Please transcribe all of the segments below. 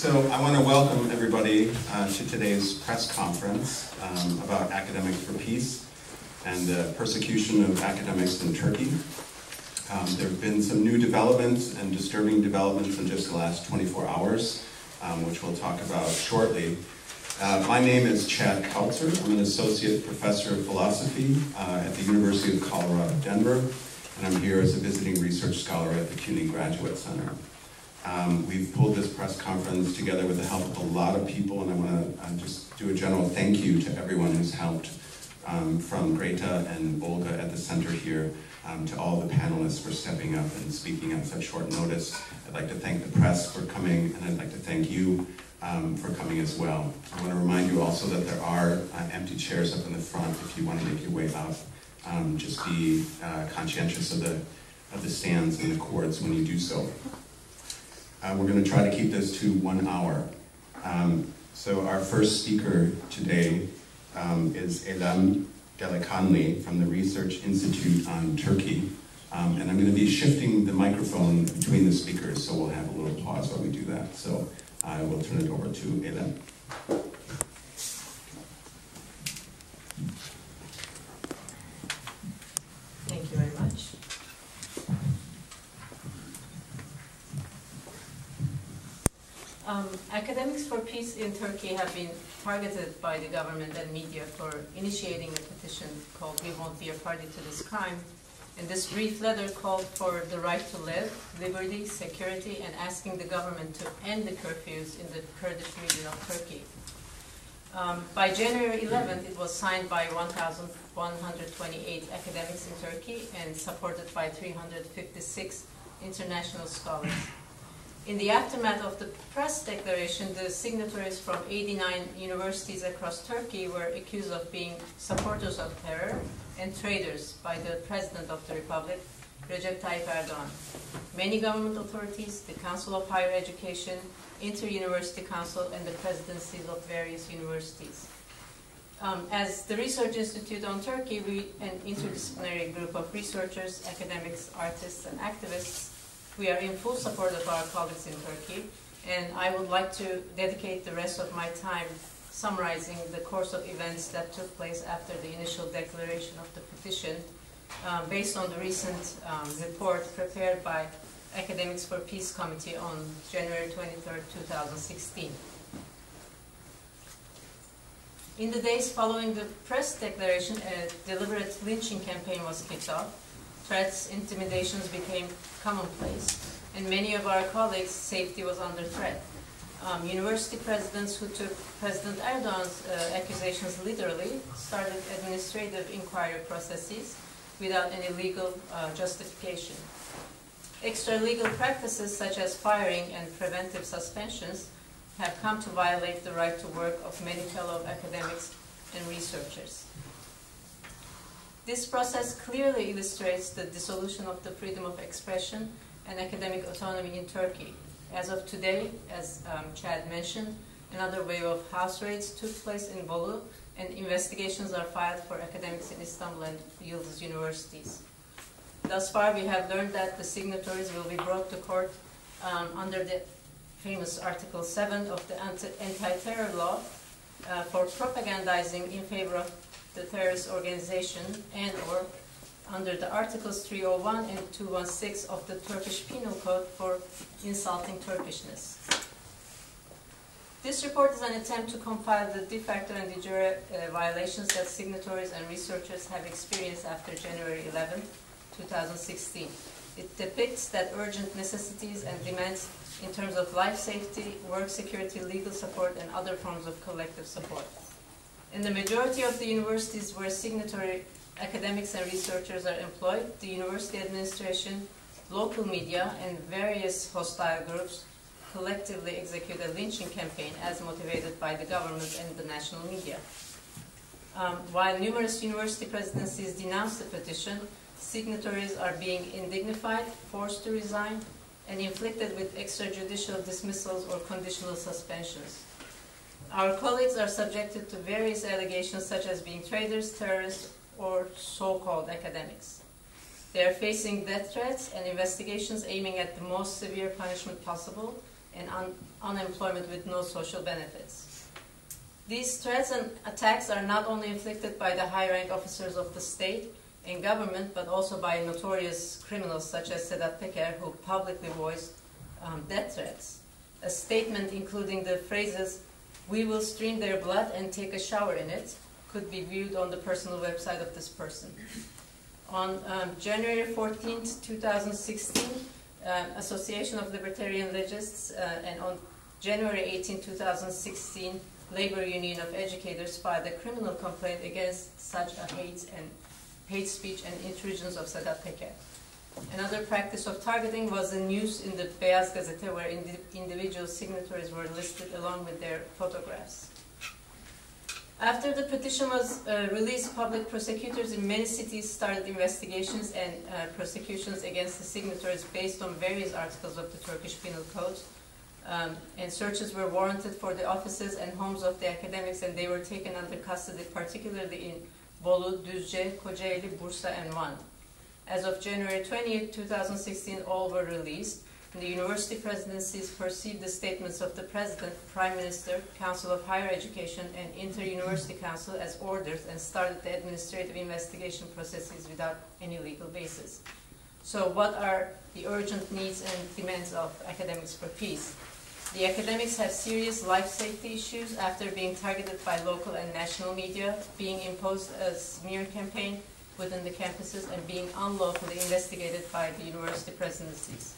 So I want to welcome everybody uh, to today's press conference um, about Academics for Peace and the persecution of academics in Turkey. Um, there have been some new developments and disturbing developments in just the last 24 hours, um, which we'll talk about shortly. Uh, my name is Chad Kautzer. I'm an associate professor of philosophy uh, at the University of Colorado, Denver, and I'm here as a visiting research scholar at the CUNY Graduate Center. Um, we've pulled this press conference together with the help of a lot of people, and I want to uh, just do a general thank you to everyone who's helped, um, from Greta and Olga at the center here, um, to all the panelists for stepping up and speaking on such short notice. I'd like to thank the press for coming, and I'd like to thank you um, for coming as well. I want to remind you also that there are uh, empty chairs up in the front if you want to make your way up. Um, just be uh, conscientious of the, of the stands and the cords when you do so. Uh, we're going to try to keep this to one hour. Um, so our first speaker today um, is Eylem Delikanlı from the Research Institute on Turkey. Um, and I'm going to be shifting the microphone between the speakers, so we'll have a little pause while we do that. So I will turn it over to Eylem. Thank you very much. Um, academics for peace in Turkey have been targeted by the government and media for initiating a petition called We Won't Be a Party to This Crime. And this brief letter called for the right to live, liberty, security, and asking the government to end the curfews in the Kurdish region of Turkey. Um, by January 11th, it was signed by 1,128 academics in Turkey and supported by 356 international scholars. In the aftermath of the press declaration, the signatories from 89 universities across Turkey were accused of being supporters of terror and traitors by the President of the Republic, Recep Tayyip Erdogan. Many government authorities, the Council of Higher Education, Inter-University Council, and the presidencies of various universities. Um, as the Research Institute on Turkey, we, an interdisciplinary group of researchers, academics, artists, and activists, we are in full support of our colleagues in Turkey, and I would like to dedicate the rest of my time summarizing the course of events that took place after the initial declaration of the petition, uh, based on the recent um, report prepared by Academics for Peace Committee on January 23, 2016. In the days following the press declaration, a deliberate lynching campaign was kicked off. Threats, intimidations became commonplace, and many of our colleagues' safety was under threat. Um, university presidents who took President Erdogan's uh, accusations literally started administrative inquiry processes without any legal uh, justification. Extra-legal practices such as firing and preventive suspensions have come to violate the right to work of many fellow academics and researchers. This process clearly illustrates the dissolution of the freedom of expression and academic autonomy in Turkey. As of today, as um, Chad mentioned, another wave of house raids took place in Bolu, and investigations are filed for academics in Istanbul and Yıldız universities. Thus far, we have learned that the signatories will be brought to court um, under the famous Article 7 of the anti-terror law uh, for propagandizing in favor of the terrorist organization and or under the Articles 301 and 216 of the Turkish Penal Code for insulting Turkishness. This report is an attempt to compile the de facto and de jure uh, violations that signatories and researchers have experienced after January 11, 2016. It depicts that urgent necessities and demands in terms of life safety, work security, legal support, and other forms of collective support. In the majority of the universities where signatory academics and researchers are employed, the university administration, local media, and various hostile groups collectively execute a lynching campaign as motivated by the government and the national media. Um, while numerous university presidencies denounce the petition, signatories are being indignified, forced to resign, and inflicted with extrajudicial dismissals or conditional suspensions. Our colleagues are subjected to various allegations such as being traitors, terrorists, or so-called academics. They are facing death threats and investigations aiming at the most severe punishment possible, and un unemployment with no social benefits. These threats and attacks are not only inflicted by the high-rank officers of the state and government, but also by notorious criminals such as Sedat Peker, who publicly voiced um, death threats. A statement including the phrases, we will stream their blood and take a shower in it, could be viewed on the personal website of this person. On um, January 14, 2016, um, Association of Libertarian Legists, uh, and on January 18, 2016, Labor Union of Educators filed a criminal complaint against such a hate and hate speech and intrusions of Sedat Peker. Another practice of targeting was the news in the Beyaz Gazete where indi individual signatories were listed along with their photographs. After the petition was uh, released, public prosecutors in many cities started investigations and uh, prosecutions against the signatories based on various articles of the Turkish Penal Code. Um, and searches were warranted for the offices and homes of the academics, and they were taken under custody, particularly in Bolu, Düzce, Kocaeli, Bursa, and Van. As of January 20, 2016, all were released. The university presidencies perceived the statements of the President, Prime Minister, Council of Higher Education, and Inter-University Council as orders and started the administrative investigation processes without any legal basis. So what are the urgent needs and demands of academics for peace? The academics have serious life safety issues after being targeted by local and national media, being imposed a smear campaign within the campuses, and being unlawfully investigated by the university presidencies.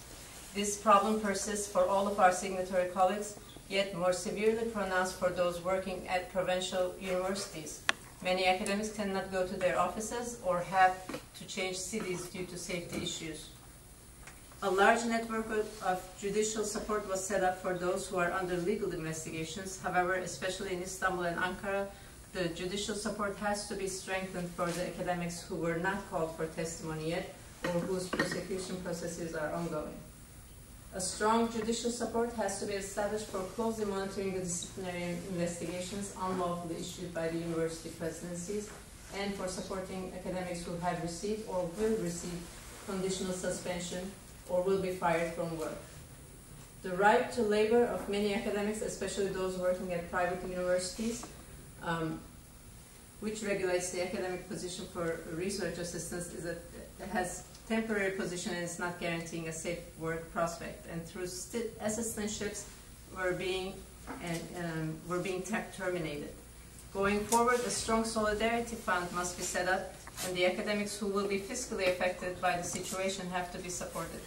This problem persists for all of our signatory colleagues, yet more severely pronounced for those working at provincial universities. Many academics cannot go to their offices or have to change cities due to safety issues. A large network of judicial support was set up for those who are under legal investigations. However, especially in Istanbul and Ankara, the judicial support has to be strengthened for the academics who were not called for testimony yet or whose prosecution processes are ongoing. A strong judicial support has to be established for closely monitoring the disciplinary investigations unlawfully issued by the university presidencies and for supporting academics who have received or will receive conditional suspension or will be fired from work. The right to labor of many academics, especially those working at private universities, um, which regulates the academic position for research assistants, is it has temporary position and is not guaranteeing a safe work prospect. And through assistantships, we're being and um, we're being terminated. Going forward, a strong solidarity fund must be set up, and the academics who will be fiscally affected by the situation have to be supported.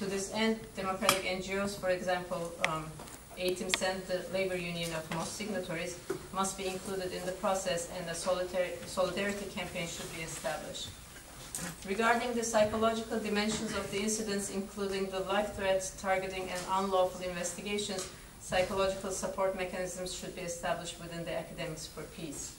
To this end, democratic NGOs, for example, um, Eğitim Sen, the labor union of most signatories, must be included in the process, and a solidarity campaign should be established. Regarding the psychological dimensions of the incidents, including the life threats, targeting, and unlawful investigations, psychological support mechanisms should be established within the Academics for Peace.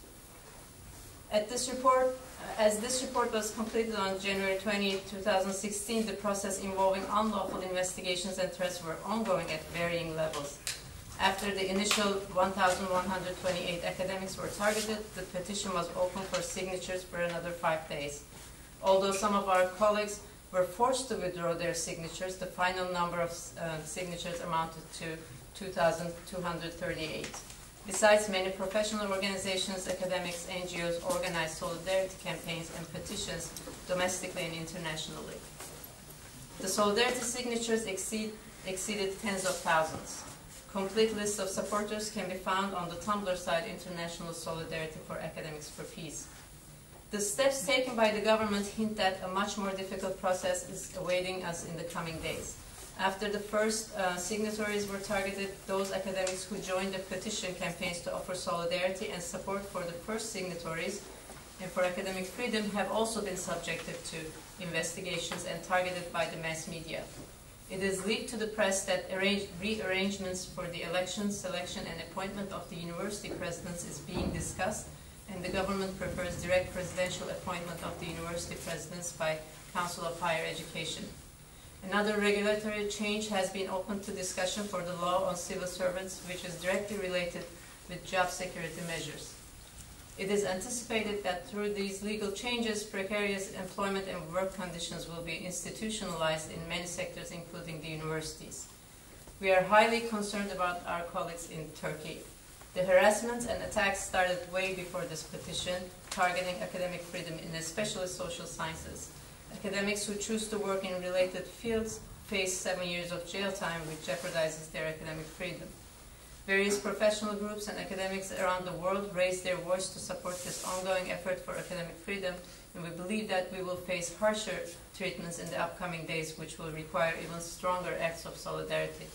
At this report, as this report was completed on January 20, 2016, the process involving unlawful investigations and threats were ongoing at varying levels. After the initial 1,128 academics were targeted, the petition was open for signatures for another five days. Although some of our colleagues were forced to withdraw their signatures, the final number of uh, signatures amounted to 2,238. Besides, many professional organizations, academics, NGOs organized solidarity campaigns and petitions domestically and internationally. The solidarity signatures exceed, exceeded tens of thousands. Complete list of supporters can be found on the Tumblr site International Solidarity for Academics for Peace. The steps taken by the government hint that a much more difficult process is awaiting us in the coming days. After the first uh, signatories were targeted, those academics who joined the petition campaigns to offer solidarity and support for the first signatories and for academic freedom have also been subjected to investigations and targeted by the mass media. It is leaked to the press that rearrangements for the election, selection, and appointment of the university presidents is being discussed and the government prefers direct presidential appointment of the university presidents by Council of Higher Education. Another regulatory change has been open to discussion for the law on civil servants, which is directly related with job security measures. It is anticipated that through these legal changes, precarious employment and work conditions will be institutionalized in many sectors, including the universities. We are highly concerned about our colleagues in Turkey. The harassment and attacks started way before this petition, targeting academic freedom in especially social sciences. Academics who choose to work in related fields face seven years of jail time, which jeopardizes their academic freedom. Various professional groups and academics around the world raise their voice to support this ongoing effort for academic freedom, and we believe that we will face harsher treatments in the upcoming days, which will require even stronger acts of solidarity.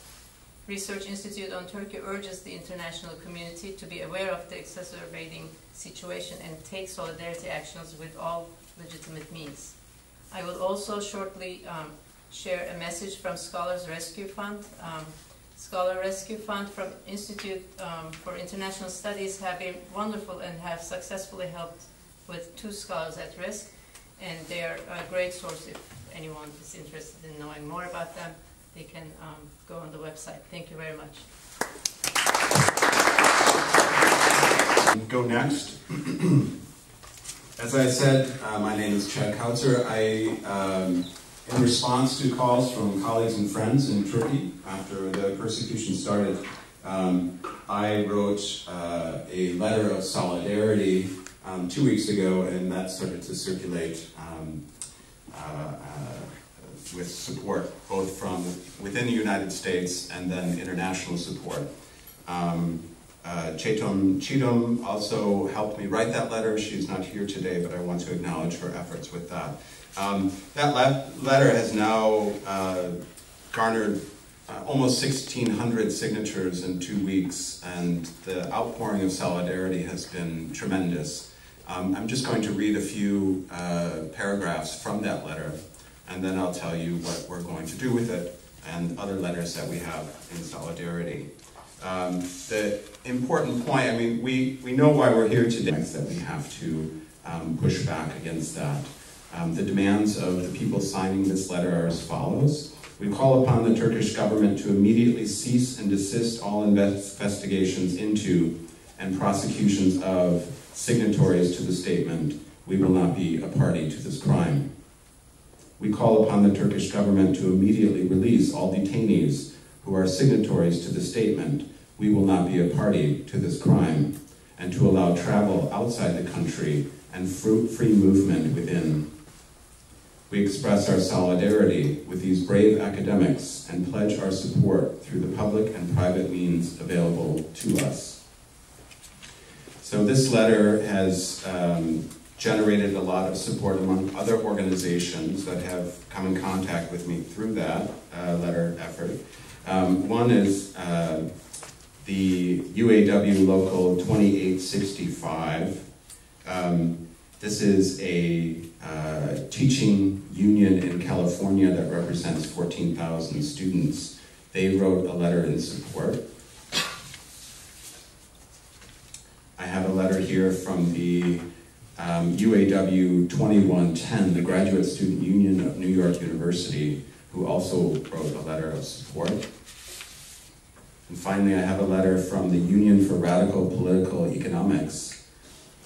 Research Institute on Turkey urges the international community to be aware of the exacerbating situation and take solidarity actions with all legitimate means. I will also shortly um, share a message from Scholars Rescue Fund. Um, Scholar Rescue Fund from Institute um, for International Studies have been wonderful and have successfully helped with two scholars at risk. And they are a great source if anyone is interested in knowing more about them. They can um, go on the website. Thank you very much. Go next. As I said, uh, my name is Chad Kautzer. I um, in response to calls from colleagues and friends in Turkey after the persecution started, um, I wrote uh, a letter of solidarity um, two weeks ago, and that started to circulate um, uh, uh, with support both from within the United States and then international support. Um, uh, Chetom Chidum also helped me write that letter. She's not here today, but I want to acknowledge her efforts with that. Um, that letter has now uh, garnered uh, almost 1,600 signatures in two weeks, and the outpouring of solidarity has been tremendous. Um, I'm just going to read a few uh, paragraphs from that letter, and then I'll tell you what we're going to do with it and other letters that we have in solidarity. Um, the important point, I mean, we, we know why we're here today, that we have to um, push back against that. Um, the demands of the people signing this letter are as follows. We call upon the Turkish government to immediately cease and desist all investigations into and prosecutions of signatories to the statement, we will not be a party to this crime. We call upon the Turkish government to immediately release all detainees who are signatories to the statement, we will not be a party to this crime, and to allow travel outside the country and free movement within we express our solidarity with these brave academics and pledge our support through the public and private means available to us. So this letter has um, generated a lot of support among other organizations that have come in contact with me through that uh, letter effort. Um, one is uh, the UAW Local 2865. Um, this is a uh, teaching union in California that represents 14,000 students. They wrote a letter in support. I have a letter here from the um, UAW 2110, the Graduate Student Union of New York University, who also wrote a letter of support. And finally, I have a letter from the Union for Radical Political Economics,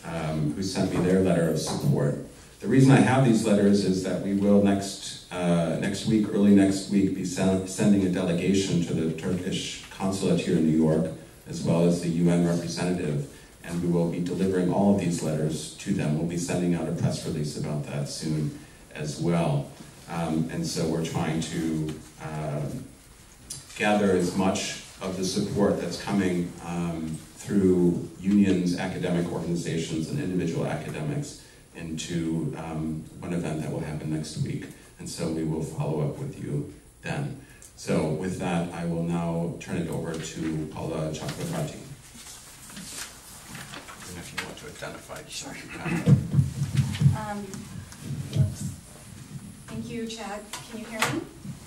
um, who sent me their letter of support. The reason I have these letters is that we will next, uh, next week, early next week, be sending a delegation to the Turkish consulate here in New York, as well as the UN representative, and we will be delivering all of these letters to them. We'll be sending out a press release about that soon as well. Um, and so we're trying to uh, gather as much of the support that's coming um, through unions, academic organizations, and individual academics into um, one event that will happen next week. And so we will follow up with you then. So with that, I will now turn it over to Paula Chakravartty. And if you want to identify yourself, you can. Um, Thank you, Chad. Can you hear me?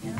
Yeah.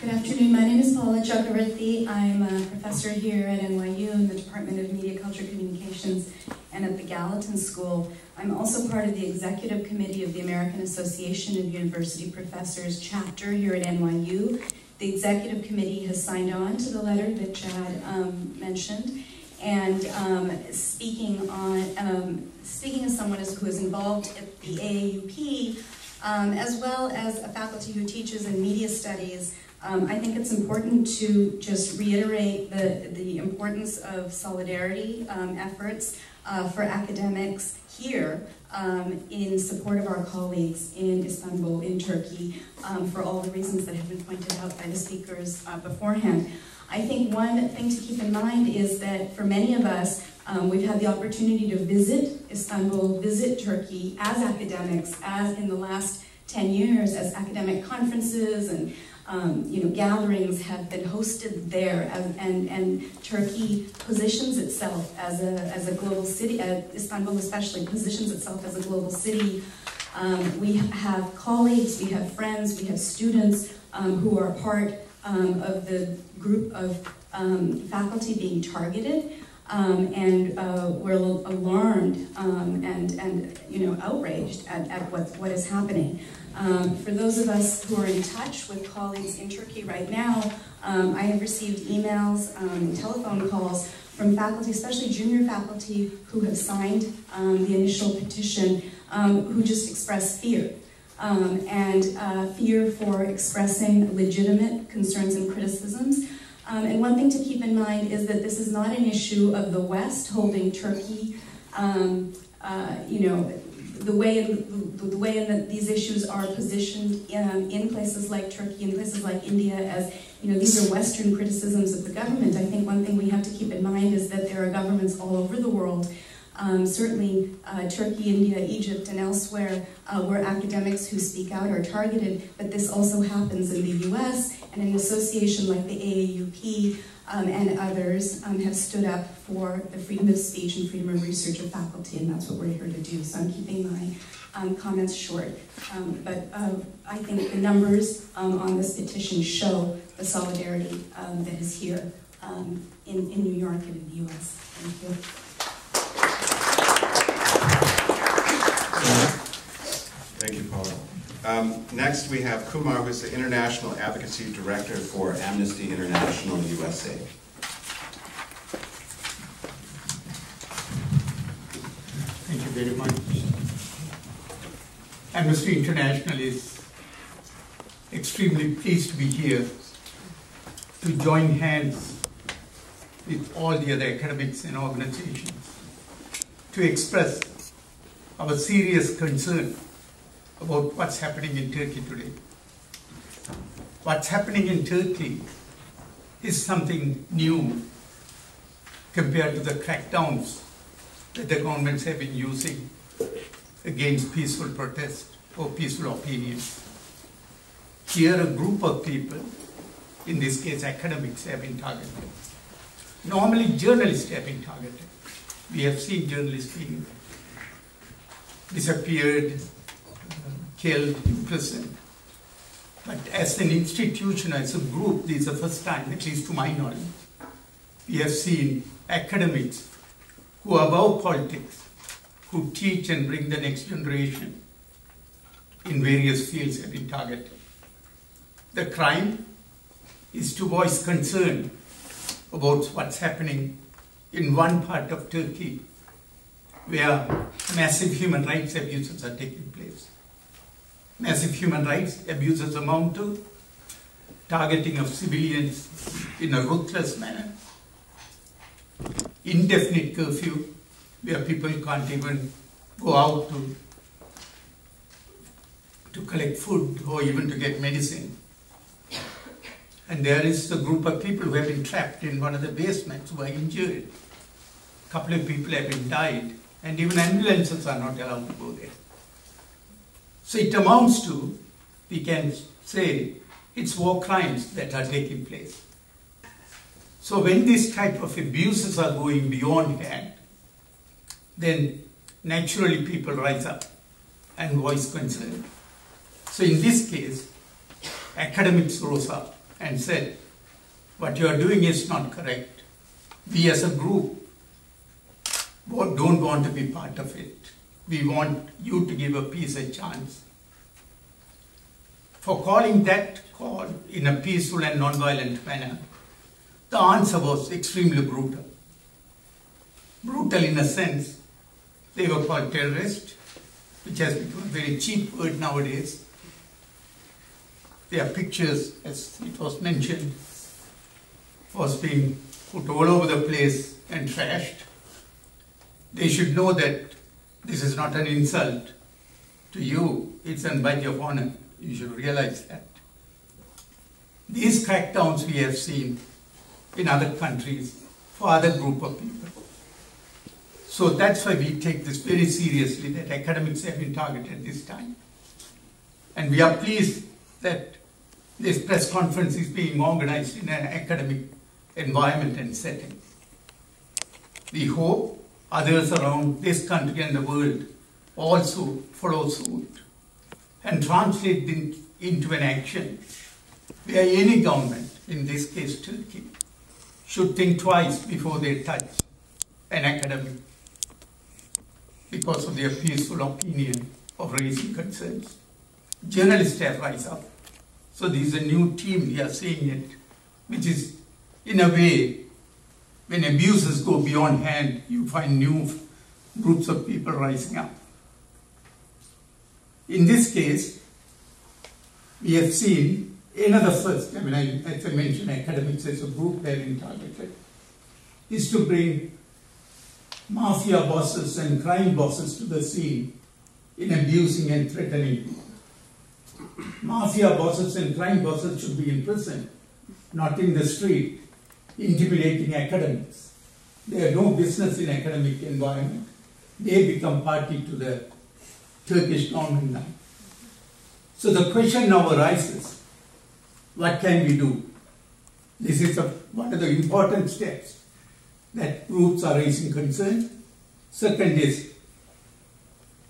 Good afternoon. My name is Paula Chakravartty. I'm a professor here at NYU in the Department of Media, Culture, Communications, and at the Gallatin School. I'm also part of the Executive Committee of the American Association of University Professors chapter here at NYU. The Executive Committee has signed on to the letter that Chad um, mentioned. And um, speaking on, um, speaking as someone who is involved at the AAUP, um, as well as a faculty who teaches in media studies, Um, I think it's important to just reiterate the, the importance of solidarity um, efforts uh, for academics here um, in support of our colleagues in Istanbul, in Turkey, um, for all the reasons that have been pointed out by the speakers uh, beforehand. I think one thing to keep in mind is that for many of us, um, we've had the opportunity to visit Istanbul, visit Turkey as academics, as in the last 10 years, as academic conferences and um, you know, gatherings have been hosted there, and, and, and Turkey positions itself as a, as a global city, uh, Istanbul especially positions itself as a global city. Um, we have colleagues, we have friends, we have students um, who are part um, of the group of um, faculty being targeted. Um, and uh, we're alarmed and, and you know, outraged at, at what, what is happening. Um, for those of us who are in touch with colleagues in Turkey right now, um, I have received emails um, telephone calls from faculty, especially junior faculty, who have signed um, the initial petition, who just express fear. Um, and uh, fear for expressing legitimate concerns and criticisms. Um, and one thing to keep in mind is that this is not an issue of the West holding Turkey, um, uh, you know, the way in, the, the way in that these issues are positioned in, in places like Turkey, in places like India, as you know, these are Western criticisms of the government. I think one thing we have to keep in mind is that there are governments all over the world um, certainly, uh, Turkey, India, Egypt, and elsewhere, uh, where academics who speak out are targeted, but this also happens in the US, and an association like the AAUP um, and others um, have stood up for the freedom of speech and freedom of research of faculty, and that's what we're here to do. So I'm keeping my um, comments short. Um, but uh, I think the numbers um, on this petition show the solidarity um, that is here in, in New York and in the US. Thank you. Thank you, Paula. Um, next, we have Kumar, who's the International Advocacy Director for Amnesty International USA. Thank you very much. Amnesty International is extremely pleased to be here to join hands with all the other academics and organizations to express our serious concern about what's happening in Turkey today. What's happening in Turkey is something new compared to the crackdowns that the governments have been using against peaceful protest or peaceful opinions. Here, a group of people, in this case academics, have been targeted. Normally, journalists have been targeted. We have seen journalists being disappeared, killed, in prison. But as an institution, as a group, this is the first time, at least to my knowledge, we have seen academics who are above politics, who teach and bring the next generation in various fields have been targeted. The crime is to voice concern about what's happening in one part of Turkey where massive human rights abuses are taking place. Massive human rights abuses amount to targeting of civilians in a ruthless manner, indefinite curfew, where people can't even go out to, to collect food or even to get medicine. And there is a group of people who have been trapped in one of the basements who are injured. A couple of people have been died and even ambulances are not allowed to go there. So it amounts to, we can say, it's war crimes that are taking place. So when this type of abuses are going beyond hand, then naturally people rise up and voice concern. So in this case, academics rose up and said, what you are doing is not correct. We as a group don't want to be part of it. We want you to give a peace a chance. For calling that call in a peaceful and non-violent manner, the answer was extremely brutal. Brutal in a sense, they were called terrorists, which has become a very cheap word nowadays. their pictures, as it was mentioned, was being put all over the place and trashed. They should know that this is not an insult to you, it's a badge of honor. You should realize that. These crackdowns we have seen in other countries for other group of people. So that's why we take this very seriously that academics have been targeted this time. And we are pleased that this press conference is being organized in an academic environment and setting. We hope others around this country and the world also follow suit and translate it into an action where any government, in this case Turkey, should think twice before they touch an academic because of their peaceful opinion of raising concerns. Journalists have rise up. So this is a new team, we are seeing it, which is in a way, when abuses go beyond hand, you find new groups of people rising up. In this case, we have seen another first, I mean, I, as I mentioned, academics as a group have been targeted, is to bring mafia bosses and crime bosses to the scene in abusing and threatening. Mafia bosses and crime bosses should be in prison, not in the street, intimidating academics. They have no business in academic environment. They become party to the Turkish government now. So the question now arises, what can we do? This is a, one of the important steps that groups are raising concern. Second is,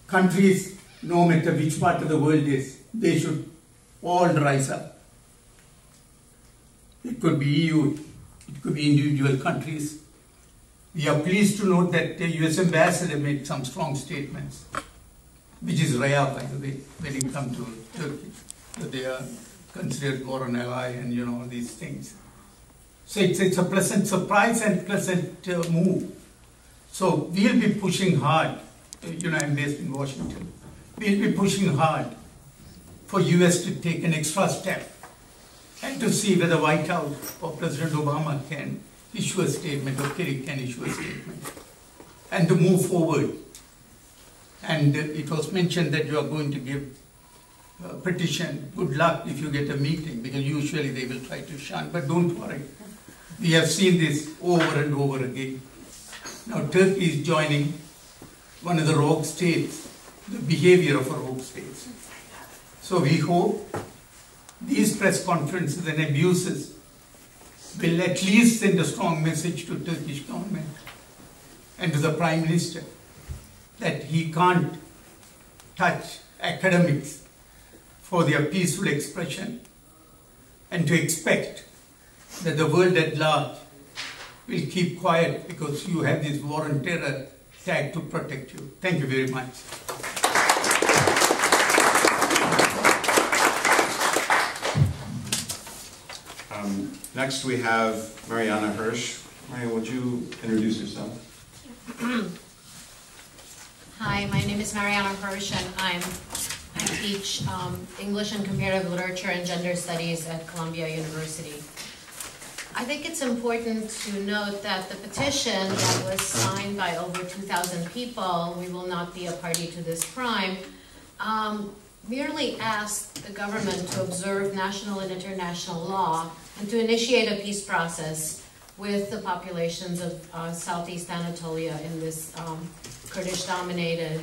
countries, no matter which part of the world is, they should all rise up. It could be EU, it could be individual countries. We are pleased to note that the US ambassador made some strong statements, which is rare, by the way, when it comes to Turkey, that they are considered foreign ally and you know these things. So it's, it's a pleasant surprise and pleasant uh, move. So we'll be pushing hard. Uh, You know, I'm based in Washington. We'll be pushing hard for US to take an extra step and to see whether White House or President Obama can issue a statement or Kerry can issue a statement and to move forward. And it was mentioned that you are going to give a petition. Good luck if you get a meeting because usually they will try to shun, but don't worry. We have seen this over and over again. Now Turkey is joining one of the rogue states, the behavior of a rogue state. So we hope these press conferences and abuses will at least send a strong message to Turkish government and to the Prime Minister that he can't touch academics for their peaceful expression and to expect that the world at large will keep quiet because you have this war on terror tag to protect you. Thank you very much. Um, Next, we have Marianne Hirsch. Maria, would you introduce yourself? Hi, my name is Marianne Hirsch, and I'm, I teach um, English and Comparative Literature and Gender Studies at Columbia University. I think it's important to note that the petition that was signed by over 2,000 people, we will not be a party to this crime, um, merely asked the government to observe national and international law and to initiate a peace process with the populations of uh, Southeast Anatolia in this um, Kurdish-dominated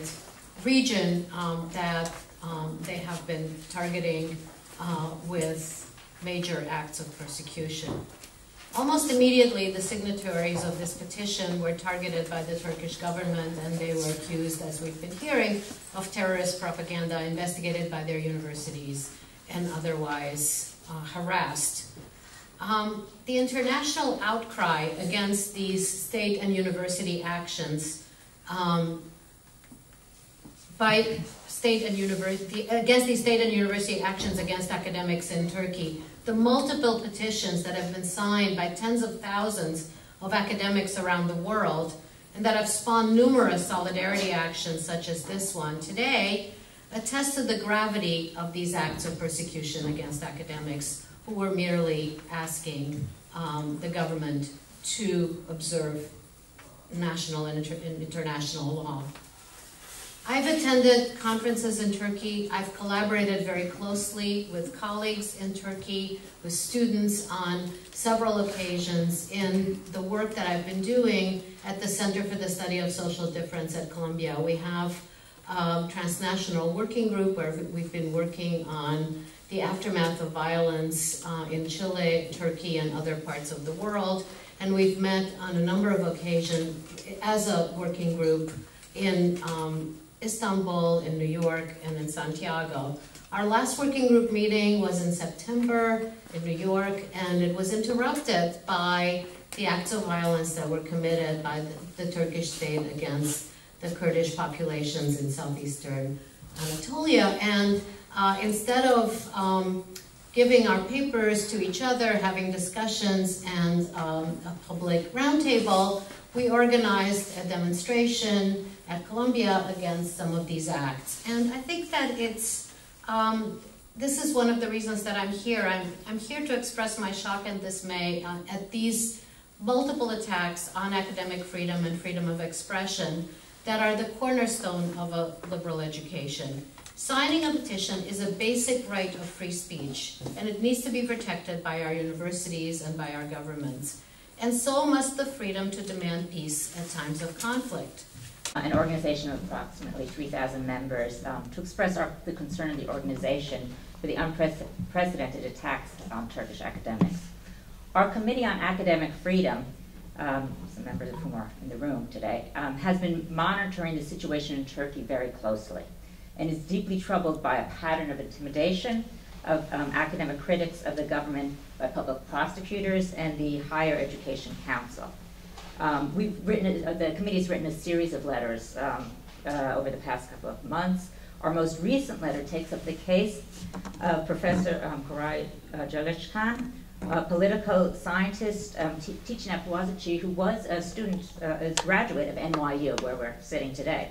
region um, that um, they have been targeting uh, with major acts of persecution. Almost immediately, the signatories of this petition were targeted by the Turkish government and they were accused, as we've been hearing, of terrorist propaganda investigated by their universities and otherwise uh, harassed. Um, the international outcry against these state and university actions um, by state and university, against these state and university actions against academics in Turkey the multiple petitions that have been signed by tens of thousands of academics around the world and that have spawned numerous solidarity actions such as this one. Today, attest to the gravity of these acts of persecution against academics were merely asking um, the government to observe national and inter- international law. I've attended conferences in Turkey. I've collaborated very closely with colleagues in Turkey, with students on several occasions in the work that I've been doing at the Center for the Study of Social Difference at Columbia. We have a transnational working group where we've been working on the aftermath of violence uh, in Chile, Turkey, and other parts of the world. And we've met on a number of occasions as a working group in um, Istanbul, in New York, and in Santiago. Our last working group meeting was in September in New York, and it was interrupted by the acts of violence that were committed by the, the Turkish state against the Kurdish populations in southeastern Anatolia. And uh, instead of um, giving our papers to each other, having discussions, and um, a public roundtable, we organized a demonstration at Columbia against some of these acts. And I think that it's, um, this is one of the reasons that I'm here. I'm, I'm here to express my shock and dismay uh, at these multiple attacks on academic freedom and freedom of expression that are the cornerstone of a liberal education. Signing a petition is a basic right of free speech, and it needs to be protected by our universities and by our governments. And so must the freedom to demand peace at times of conflict. An organization of approximately 3,000 members um, to express our, the concern of the organization for the unprecedented attacks on Turkish academics. Our Committee on Academic Freedom, um, some members of whom are in the room today, um, has been monitoring the situation in Turkey very closely and is deeply troubled by a pattern of intimidation of um, academic critics of the government by public prosecutors and the Higher Education Council. Um, we've written, uh, the committee's written a series of letters um, uh, over the past couple of months. Our most recent letter takes up the case of Professor um, Koray uh, a political scientist um, teaching at Boğaziçi, who was a student, uh, a graduate of NYU, where we're sitting today.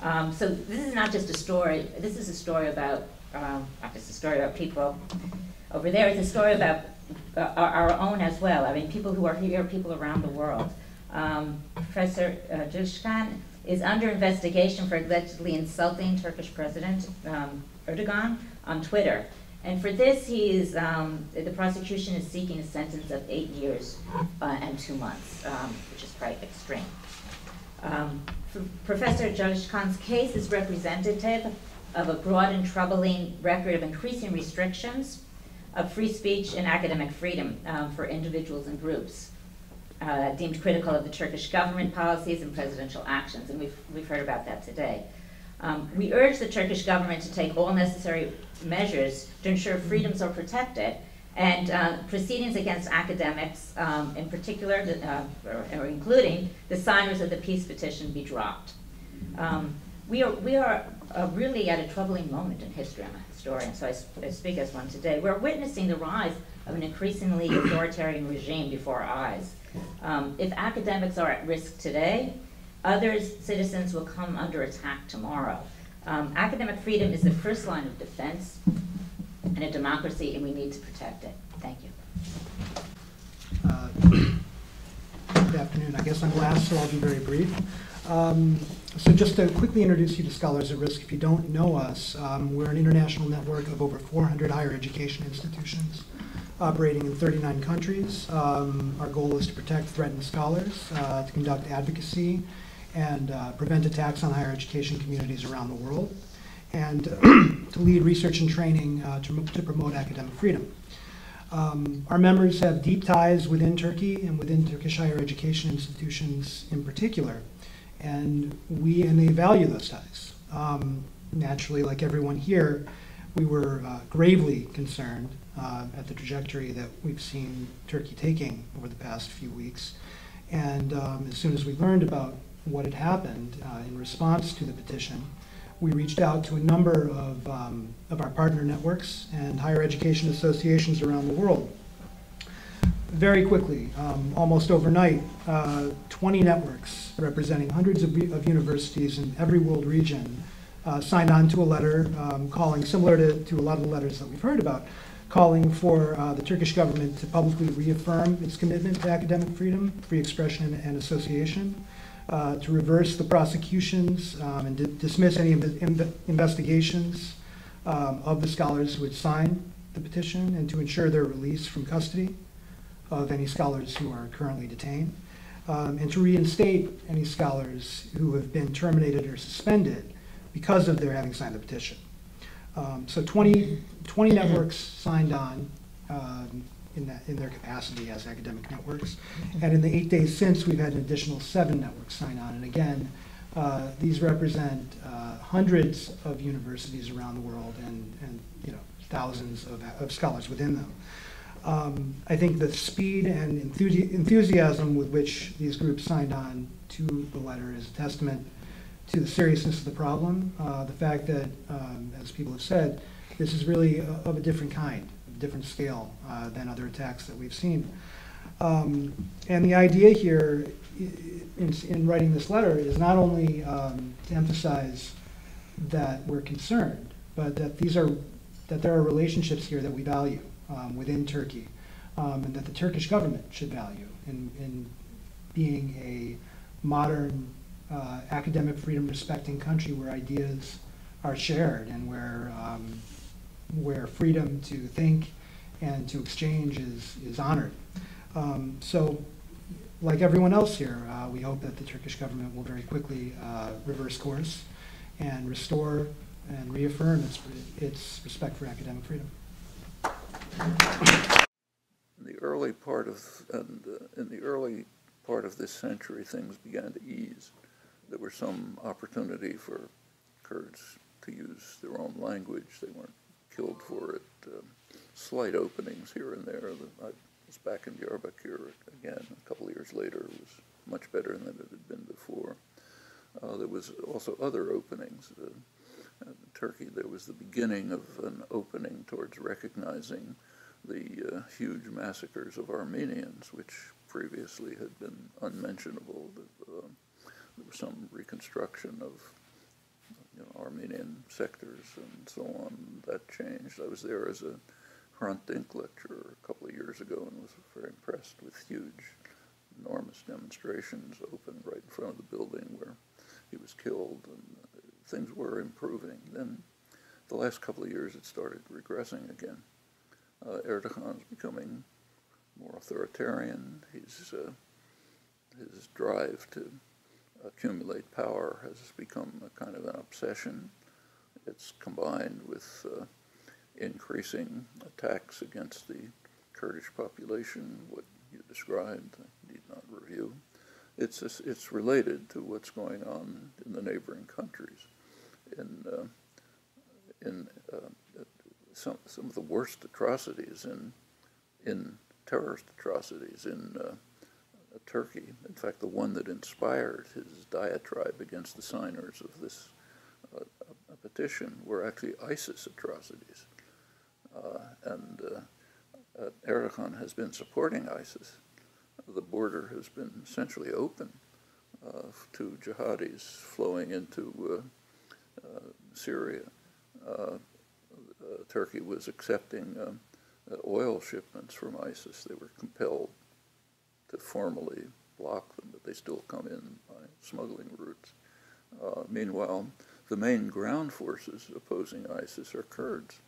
Um, so this is not just a story, this is a story about, um, not just a story about people over there, it's a story about uh, our, our, own as well. I mean, people who are here, people around the world. Um, Professor uh, is under investigation for allegedly insulting Turkish President um, Erdogan on Twitter. And for this, he is, um, the prosecution is seeking a sentence of eight years uh, and two months, um, which is quite extreme. Um, Professor Khan's case is representative of a broad and troubling record of increasing restrictions of free speech and academic freedom um, for individuals and groups, uh, deemed critical of the Turkish government policies and presidential actions, and we've, we've heard about that today. Um, we urge the Turkish government to take all necessary measures to ensure freedoms are protected and uh, proceedings against academics, um, in particular, uh, or, or, including the signers of the peace petition, be dropped. Um, we are, we are uh, really at a troubling moment in history. I'm a historian, so I, I speak as one today. We're witnessing the rise of an increasingly authoritarian regime before our eyes. Um, if academics are at risk today, other citizens will come under attack tomorrow. Um, academic freedom is the first line of defense in a democracy, and we need to protect it. Thank you. Uh, good afternoon. I guess I'm last, so I'll be very brief. Um, so just to quickly introduce you to Scholars at Risk, if you don't know us, um, we're an international network of over 400 higher education institutions operating in 39 countries. Um, our goal is to protect threatened scholars, uh, to conduct advocacy, and uh, prevent attacks on higher education communities around the world and to lead research and training uh, to, to, promote academic freedom. Um, our members have deep ties within Turkey and within Turkish higher education institutions in particular, and we and they value those ties. Um, naturally, like everyone here, we were uh, gravely concerned uh, at the trajectory that we've seen Turkey taking over the past few weeks. And um, as soon as we learned about what had happened uh, in response to the petition, we reached out to a number of, um, of our partner networks and higher education associations around the world. Very quickly, um, almost overnight, uh, 20 networks representing hundreds of, of, universities in every world region uh, signed on to a letter um, calling, similar to, to a lot of the letters that we've heard about, calling for uh, the Turkish government to publicly reaffirm its commitment to academic freedom, free expression, and association, uh, to reverse the prosecutions um, and di- dismiss any inve- inve- investigations um, of the scholars who had signed the petition, and to ensure their release from custody of any scholars who are currently detained, um, and to reinstate any scholars who have been terminated or suspended because of their having signed the petition. Um, So 20, 20 networks signed on um, in that, in their capacity as academic networks. And in the eight days since, we've had an additional seven networks sign on. And again, uh, these represent uh, hundreds of universities around the world and, and, you know, thousands of, of scholars within them. Um, I think the speed and enthusi- enthusiasm with which these groups signed on to the letter is a testament to the seriousness of the problem, uh, the fact that, um, as people have said, this is really a- of a different kind, different scale uh, than other attacks that we've seen. Um, And the idea here in, in writing this letter is not only um, to emphasize that we're concerned, but that these are, that there are relationships here that we value um, within Turkey, um, and that the Turkish government should value in, in being a modern, uh, academic freedom respecting country where ideas are shared and where, um, where freedom to think and to exchange is, is honored. Um, so, like everyone else here, uh, we hope that the Turkish government will very quickly uh, reverse course and restore and reaffirm its, its respect for academic freedom. In the early part of, and uh, in the early part of this century, things began to ease. There was some opportunity for Kurds to use their own language. They weren't killed for it. Um, slight openings here and there. The- I was back in Diyarbakir again a couple of years later. It was much better than it had been before. Uh, there was also other openings. Uh, in Turkey, there was the beginning of an opening towards recognizing the uh, huge massacres of Armenians, which previously had been unmentionable. Uh, there was some reconstruction of you know, Armenian sectors and so on. That changed. I was there as a Hrant Dink lecturer a couple of years ago and was very impressed with huge, enormous demonstrations open right in front of the building where he was killed, and things were improving. Then, the last couple of years, it started regressing again. Uh, Erdogan's becoming more authoritarian. He's uh, his drive to accumulate power has become a kind of an obsession. It's combined with uh, increasing attacks against the Kurdish population, what you described, I need not review. It's, it's related to what's going on in the neighboring countries. In, uh, in uh, some, some of the worst atrocities in, in terrorist atrocities in uh, Turkey, in fact, the one that inspired his diatribe against the signers of this uh, petition were actually ISIS atrocities. Uh, and uh, uh, Erdogan has been supporting ISIS. The border has been essentially open uh, to jihadis flowing into uh, Syria. Turkey was accepting um, oil shipments from ISIS. They were compelled to formally block them, but they still come in by smuggling routes. Uh, meanwhile, the main ground forces opposing ISIS are Kurds.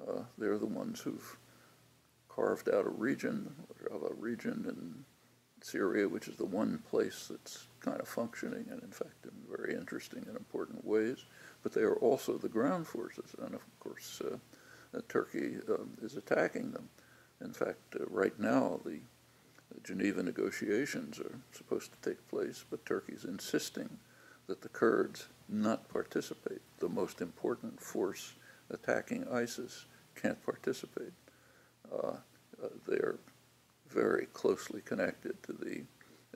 Uh, they're the ones who've carved out a region, of a region in Syria, which is the one place that's kind of functioning and, in fact, in very interesting and important ways. But they are also the ground forces, and of course, uh, uh, Turkey um, is attacking them. In fact, uh, right now, the, the Geneva negotiations are supposed to take place, but Turkey's insisting that the Kurds not participate. The most important force attacking ISIS can't participate. Uh, uh, they're very closely connected to the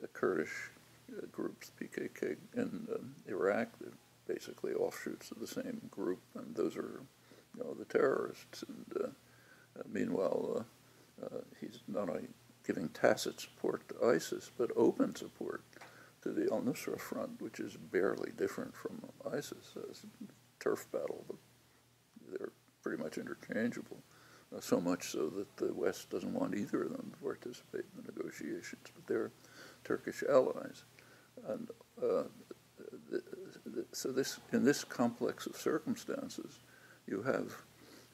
uh, Kurdish uh, groups, PKK in um, Iraq. They're basically offshoots of the same group, and those are, you know, the terrorists. And uh, uh, meanwhile, he's not only giving tacit support to ISIS, but open support to the al-Nusra Front, which is barely different from ISIS. It's a turf battle, but they're pretty much interchangeable. Uh, so much so that the West doesn't want either of them to participate in the negotiations, but they're Turkish allies. And uh, th- th- so this, in this complex of circumstances, you have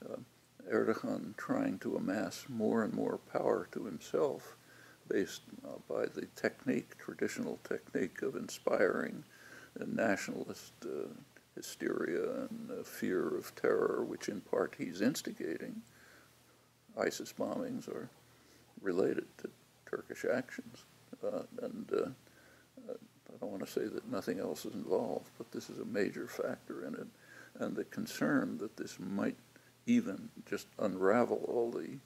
uh, Erdogan trying to amass more and more power to himself based uh, by the technique, traditional technique of inspiring nationalist uh, hysteria and uh, fear of terror, which in part he's instigating. ISIS bombings are related to Turkish actions. Uh, and uh, I don't want to say that nothing else is involved, but this is a major factor in it. And the concern that this might even just unravel all the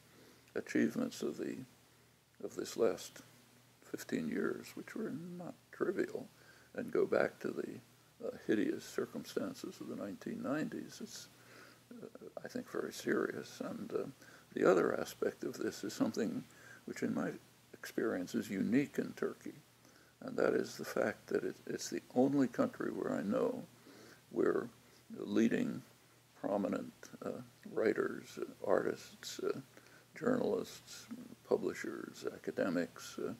achievements of the of this last 15 years, which were not trivial, and go back to the uh, hideous circumstances of the 1990s, it's, uh, I think, very serious. And uh, the other aspect of this is something which, in my experience, is unique in Turkey, and that is the fact that it, it's the only country where I know where leading prominent uh, writers, artists, uh, journalists, publishers, academics uh,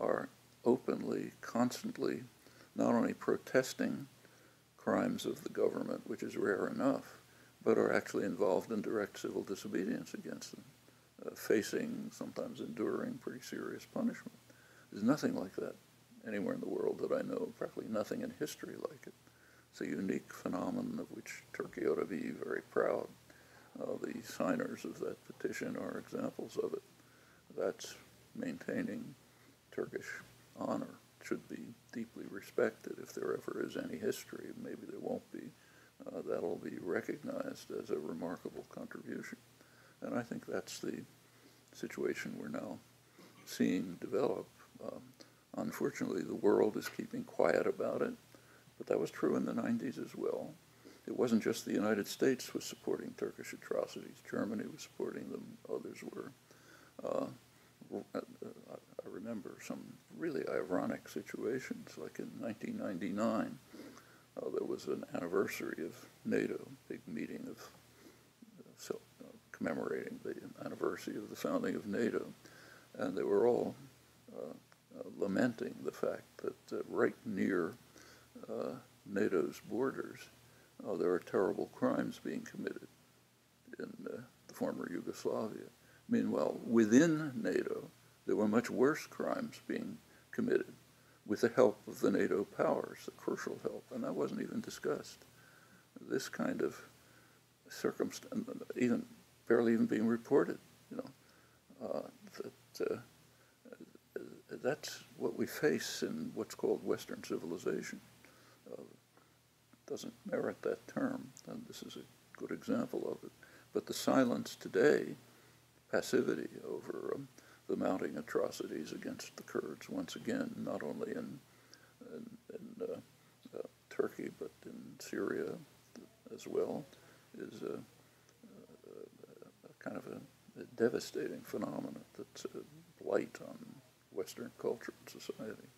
are openly, constantly, not only protesting crimes of the government, which is rare enough, but are actually involved in direct civil disobedience against them, uh, facing, sometimes enduring pretty serious punishment. There's nothing like that anywhere in the world that I know, practically nothing in history like it. It's a unique phenomenon of which Turkey ought to be very proud. Uh, the signers of that petition are examples of it. That's maintaining Turkish honor. Should be deeply respected. If there ever is any history, maybe there won't be, uh, that'll be recognized as a remarkable contribution. And I think that's the situation we're now seeing develop. Um, unfortunately, the world is keeping quiet about it, but that was true in the 90s as well. It wasn't just the United States was supporting Turkish atrocities. Germany was supporting them. Others were. Uh, I remember some really ironic situations, like in 1999, uh, there was an anniversary of NATO, big meeting of uh, so, uh, commemorating the anniversary of the founding of NATO, and they were all uh, uh, lamenting the fact that right near NATO's borders, there are terrible crimes being committed in the former Yugoslavia. Meanwhile, within NATO, there were much worse crimes being committed with the help of the NATO powers, the crucial help, and that wasn't even discussed. This kind of circumstance, even barely even being reported, you know, uh, that uh, that's what we face in what's called Western civilization. Uh, doesn't merit that term, and this is a good example of it. But the silence today, passivity over um, the mounting atrocities against the Kurds, once again, not only in, in, in uh, uh, Turkey but in Syria as well, is a, a, a kind of a, devastating phenomenon that's a blight on Western culture and society.